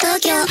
Tokyo.